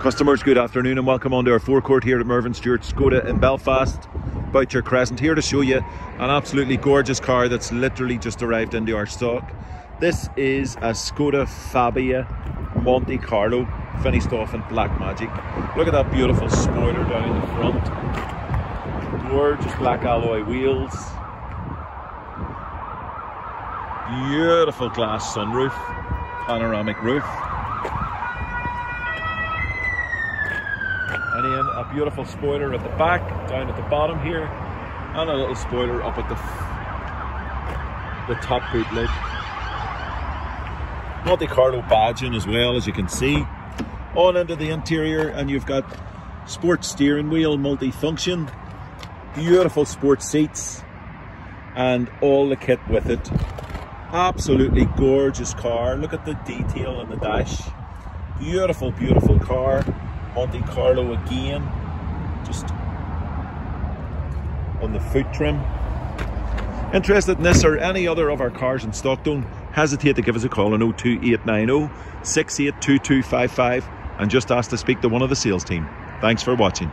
Customers, good afternoon and welcome onto our forecourt here at Mervyn Stewart Skoda in Belfast. Boucher Crescent here to show you an absolutely gorgeous car that's literally just arrived into our stock. This is a Skoda Fabia Monte Carlo finished off in black magic. Look at that beautiful spoiler down in the front. Gorgeous black alloy wheels. Beautiful glass sunroof, panoramic roof. Then a beautiful spoiler at the back, down at the bottom here, and a little spoiler up at the the top boot lid. Monte Carlo badging as well, as you can see. On into the interior, and you've got sports steering wheel, multi-function, beautiful sports seats, and all the kit with it. Absolutely gorgeous car. Look at the detail on the dash. Beautiful, beautiful car. Monte Carlo again, just on the foot trim. Interested in this or any other of our cars in stock, don't hesitate to give us a call on 02890 682255 and just ask to speak to one of the sales team. Thanks for watching.